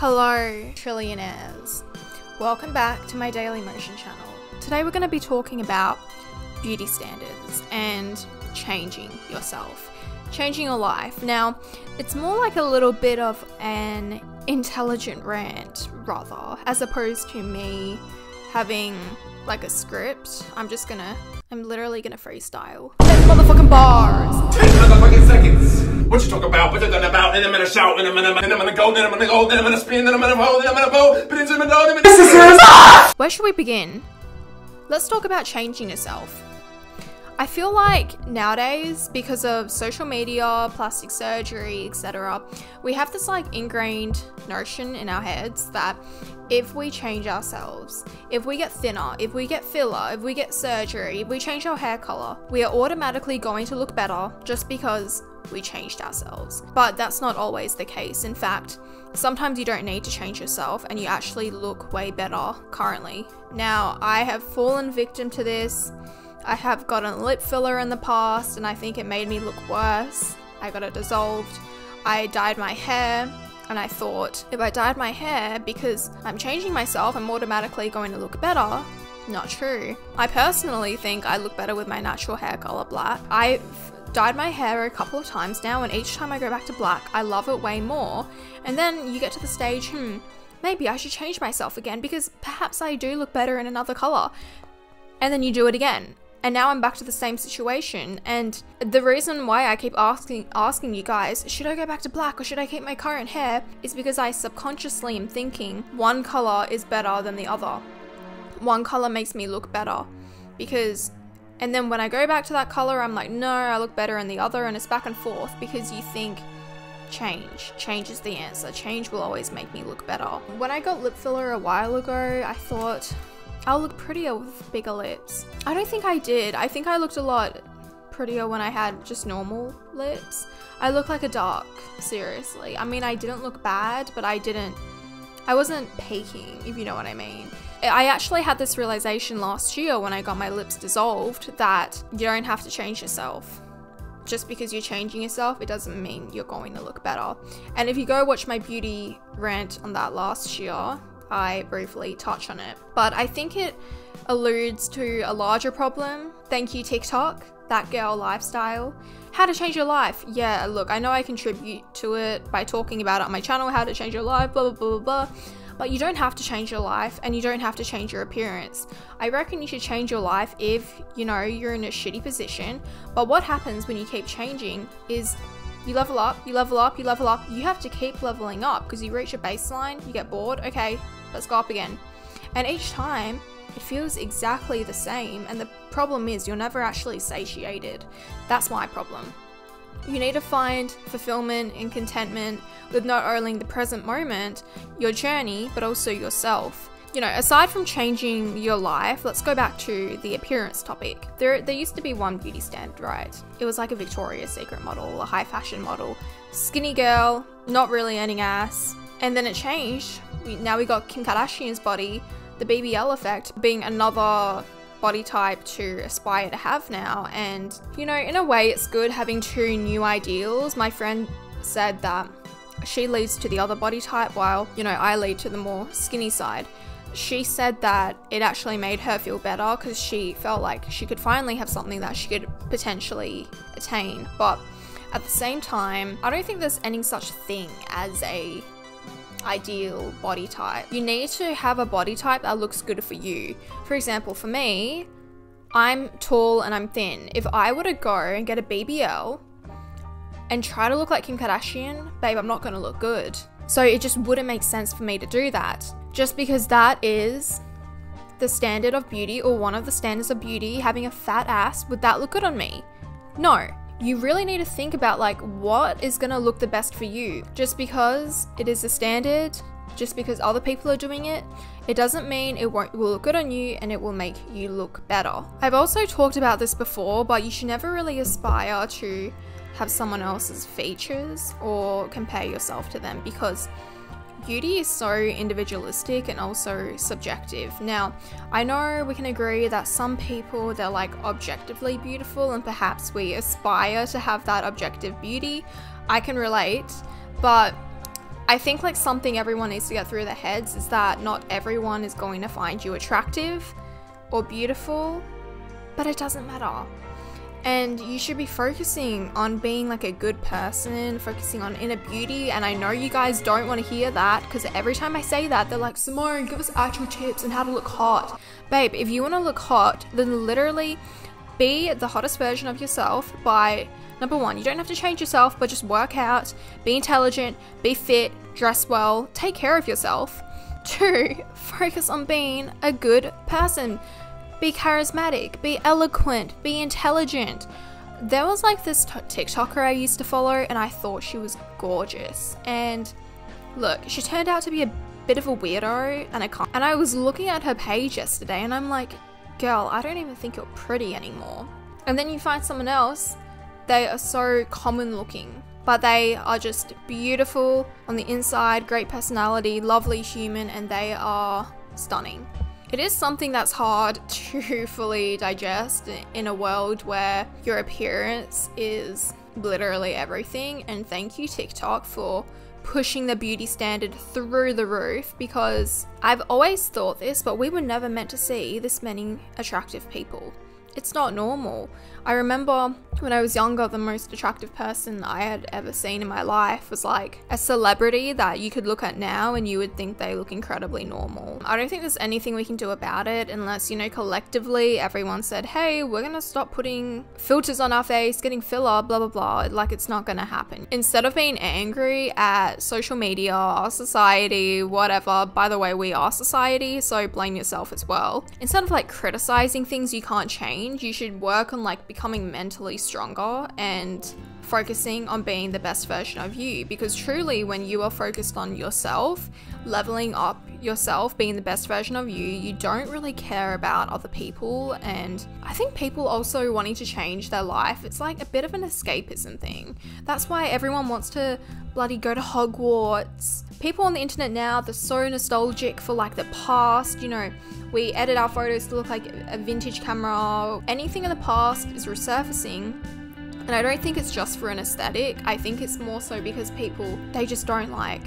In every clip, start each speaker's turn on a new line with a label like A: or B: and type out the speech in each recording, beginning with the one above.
A: Hello, trillionaires. Welcome back to my Daily Motion channel. Today we're going to be talking about beauty standards and changing yourself, changing your life. Now, it's more like a little bit of an intelligent rant, rather, as opposed to me having like a script. I'm just gonna, I'm literally gonna freestyle. 10 motherfucking bars!
B: 10 motherfucking seconds! What you talk about, what you talking about, and I'm gonna shout, and I'm gonna, and I'm gonna go, then I'm gonna go, then I'm gonna spin, then I'm gonna roll, then I'm gonna bow, but it's in the door, This is
A: Where should we begin? Let's talk about changing yourself. I feel like nowadays, because of social media, plastic surgery, etc., we have this like ingrained notion in our heads that if we change ourselves, if we get thinner, if we get filler, if we get surgery, if we change our hair color, we are automatically going to look better just because we changed ourselves. But that's not always the case. In fact, sometimes you don't need to change yourself and you actually look way better currently. Now, I have fallen victim to this I have gotten lip filler in the past and I think it made me look worse. I got it dissolved. I dyed my hair and I thought if I dyed my hair because I'm changing myself, I'm automatically going to look better. Not true. I personally think I look better with my natural hair color black. I've dyed my hair a couple of times now and each time I go back to black, I love it way more. And then you get to the stage, hmm, maybe I should change myself again because perhaps I do look better in another color. And then you do it again and now I'm back to the same situation. And the reason why I keep asking asking you guys, should I go back to black or should I keep my current hair, is because I subconsciously am thinking one color is better than the other. One color makes me look better because and then when I go back to that color, I'm like, no, I look better in the other, and it's back and forth because you think change. Change is the answer. Change will always make me look better. When I got lip filler a while ago, I thought, I'll look prettier with bigger lips. I don't think I did. I think I looked a lot prettier when I had just normal lips. I look like a dark, seriously. I mean, I didn't look bad, but I didn't, I wasn't peaking, if you know what I mean. I actually had this realization last year when I got my lips dissolved that you don't have to change yourself. Just because you're changing yourself, it doesn't mean you're going to look better. And if you go watch my beauty rant on that last year, I briefly touch on it. But I think it alludes to a larger problem. Thank you, TikTok, that girl lifestyle. How to change your life. Yeah, look, I know I contribute to it by talking about it on my channel, how to change your life, blah, blah, blah, blah, blah. But you don't have to change your life and you don't have to change your appearance. I reckon you should change your life if, you know, you're in a shitty position. But what happens when you keep changing is you level up, you level up, you level up. You have to keep leveling up because you reach a baseline, you get bored, okay, let's go up again. And each time, it feels exactly the same, and the problem is you're never actually satiated. That's my problem. You need to find fulfillment and contentment with not only the present moment, your journey, but also yourself. You know, aside from changing your life, let's go back to the appearance topic. There, there used to be one beauty standard, right? It was like a Victoria's Secret model, a high fashion model. Skinny girl, not really any ass. And then it changed now we got Kim Kardashian's body, the BBL effect being another body type to aspire to have now. And, you know, in a way, it's good having two new ideals. My friend said that she leads to the other body type while, you know, I lead to the more skinny side. She said that it actually made her feel better because she felt like she could finally have something that she could potentially attain. But at the same time, I don't think there's any such thing as a ideal body type. You need to have a body type that looks good for you. For example, for me, I'm tall and I'm thin. If I were to go and get a BBL and try to look like Kim Kardashian, babe, I'm not gonna look good. So it just wouldn't make sense for me to do that. Just because that is the standard of beauty or one of the standards of beauty, having a fat ass, would that look good on me? No you really need to think about like what is going to look the best for you. Just because it is a standard, just because other people are doing it, it doesn't mean it won't will look good on you and it will make you look better. I've also talked about this before, but you should never really aspire to have someone else's features or compare yourself to them because beauty is so individualistic and also subjective. Now, I know we can agree that some people they're like objectively beautiful and perhaps we aspire to have that objective beauty. I can relate, but I think like something everyone needs to get through their heads is that not everyone is going to find you attractive or beautiful, but it doesn't matter. And you should be focusing on being like a good person, focusing on inner beauty. And I know you guys don't want to hear that because every time I say that, they're like, Simone, give us actual tips on how to look hot. Babe, if you want to look hot, then literally be the hottest version of yourself by number one, you don't have to change yourself, but just work out, be intelligent, be fit, dress well, take care of yourself. Two, focus on being a good person be charismatic, be eloquent, be intelligent. There was like this TikToker I used to follow, and I thought she was gorgeous. And look, she turned out to be a bit of a weirdo, and I can't. And I was looking at her page yesterday, and I'm like, girl, I don't even think you're pretty anymore. And then you find someone else, they are so common looking, but they are just beautiful on the inside, great personality, lovely human, and they are stunning. It is something that's hard to fully digest in a world where your appearance is literally everything. And thank you, TikTok, for pushing the beauty standard through the roof because I've always thought this, but we were never meant to see this many attractive people. It's not normal. I remember when I was younger, the most attractive person I had ever seen in my life was like a celebrity that you could look at now and you would think they look incredibly normal. I don't think there's anything we can do about it unless, you know, collectively everyone said, hey, we're gonna stop putting filters on our face, getting filler, blah, blah, blah. Like, it's not gonna happen. Instead of being angry at social media, our society, whatever, by the way, we are society, so blame yourself as well. Instead of like criticizing things you can't change, you should work on like becoming mentally stronger and focusing on being the best version of you because truly when you are focused on yourself leveling up yourself being the best version of you you don't really care about other people. And i think people also wanting to change their life it's like a bit of an escapism thing. That's why everyone wants to bloody go to hogwarts. People on the internet now they're so nostalgic for like the past you know. We edit our photos to look like a vintage camera. Anything in the past is resurfacing and I don't think it's just for an aesthetic. I think it's more so because people, they just don't like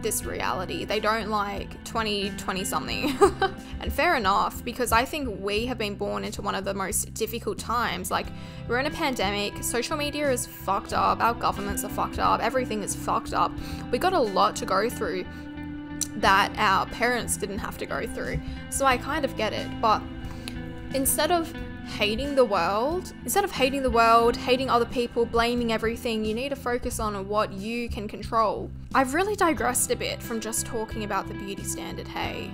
A: this reality. They don't like 2020 something. and fair enough, because I think we have been born into one of the most difficult times. Like, we're in a pandemic, social media is fucked up, our governments are fucked up, everything is fucked up. We got a lot to go through that our parents didn't have to go through. So I kind of get it. But instead of hating the world, instead of hating the world, hating other people, blaming everything, you need to focus on what you can control. I've really digressed a bit from just talking about the beauty standard, hey.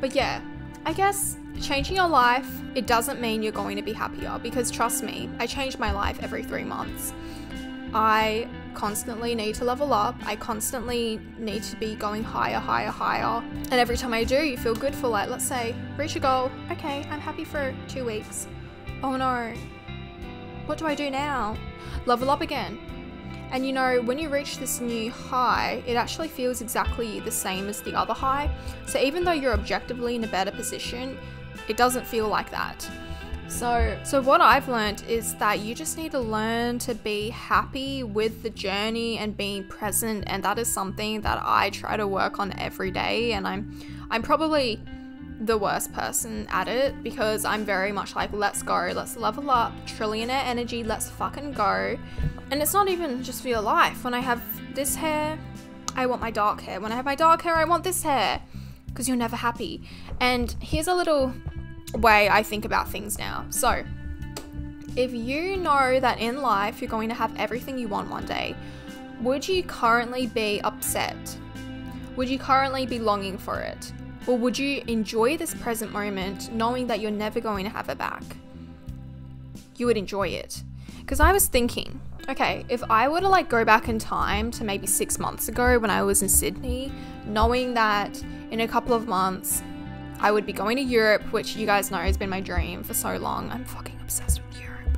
A: But yeah, I guess changing your life, it doesn't mean you're going to be happier because trust me, I change my life every three months. I constantly need to level up. I constantly need to be going higher, higher, higher. And every time I do, you feel good for like, let's say, reach a goal. Okay, I'm happy for two weeks. Oh no. What do I do now? Level up again. And you know, when you reach this new high, it actually feels exactly the same as the other high. So even though you're objectively in a better position, it doesn't feel like that. So, so what I've learned is that you just need to learn to be happy with the journey and being present, and that is something that I try to work on every day. And I'm, I'm probably the worst person at it because I'm very much like, let's go, let's level up, trillionaire energy, let's fucking go. And it's not even just for your life. When I have this hair, I want my dark hair. When I have my dark hair, I want this hair because you're never happy. And here's a little way I think about things now. So, if you know that in life you're going to have everything you want one day, would you currently be upset? Would you currently be longing for it? Or would you enjoy this present moment knowing that you're never going to have it back? You would enjoy it. Because I was thinking, okay, if I were to like go back in time to maybe six months ago when I was in Sydney, knowing that in a couple of months I would be going to Europe, which you guys know has been my dream for so long. I'm fucking obsessed with Europe.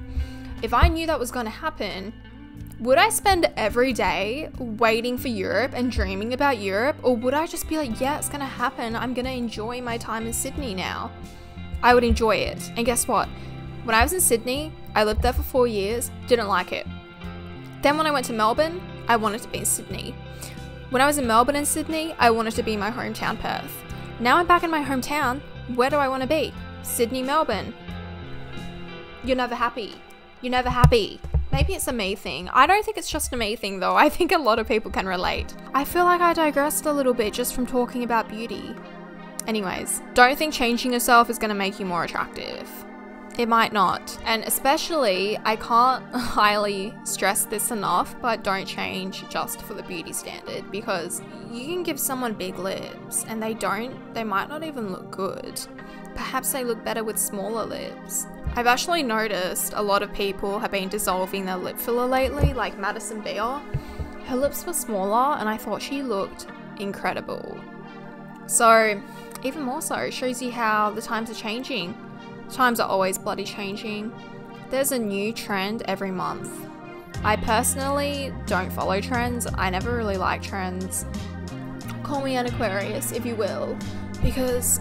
A: If I knew that was going to happen, would I spend every day waiting for Europe and dreaming about Europe? Or would I just be like, yeah, it's gonna happen. I'm gonna enjoy my time in Sydney now? I would enjoy it. And guess what? When I was in Sydney, I lived there for four years, didn't like it. Then when I went to Melbourne, I wanted to be in Sydney. When I was in Melbourne and Sydney, I wanted to be my hometown Perth. Now I'm back in my hometown. Where do I want to be? Sydney, Melbourne. You're never happy. You're never happy. Maybe it's a me thing. I don't think it's just a me thing though. I think a lot of people can relate. I feel like I digressed a little bit just from talking about beauty. Anyways, don't think changing yourself is going to make you more attractive. It might not. And especially, I can't highly stress this enough, but don't change just for the beauty standard because you can give someone big lips and they don't, they might not even look good. Perhaps they look better with smaller lips. I've actually noticed a lot of people have been dissolving their lip filler lately, like Madison Beer. Her lips were smaller and I thought she looked incredible. So, even more so, it shows you how the times are changing. Times are always bloody changing. There's a new trend every month. I personally don't follow trends, I never really like trends. Call me an Aquarius, if you will, because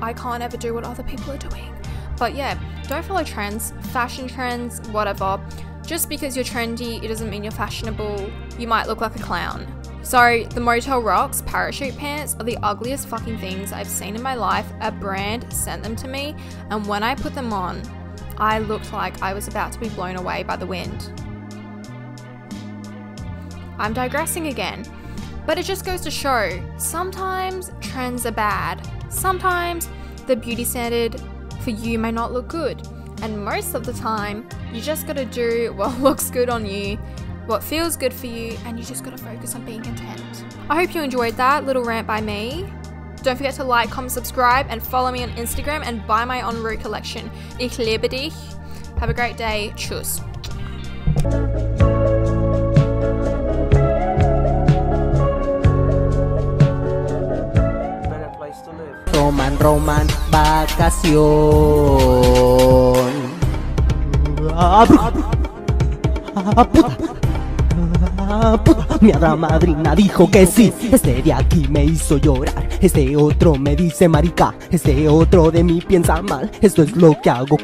A: I can't ever do what other people are doing. But yeah, don't follow trends, fashion trends, whatever. Just because you're trendy, it doesn't mean you're fashionable. You might look like a clown. So, the Motel Rocks parachute pants are the ugliest fucking things I've seen in my life. A brand sent them to me, and when I put them on, I looked like I was about to be blown away by the wind. I'm digressing again, but it just goes to show sometimes trends are bad, sometimes the beauty standard for you may not look good. And most of the time, you just gotta do what looks good on you, what feels good for you, and you just gotta focus on being content. I hope you enjoyed that little rant by me. Don't forget to like, comment, subscribe, and follow me on Instagram and buy my En route collection. Ich liebe dich. Have a great day. Tschüss.
C: Roman, Roman, vacación. Ah, Mi hada madrina dijo que sí. Este de aquí me hizo llorar. Este otro me dice marica. Este otro de mí piensa mal. Esto es lo que hago cuando.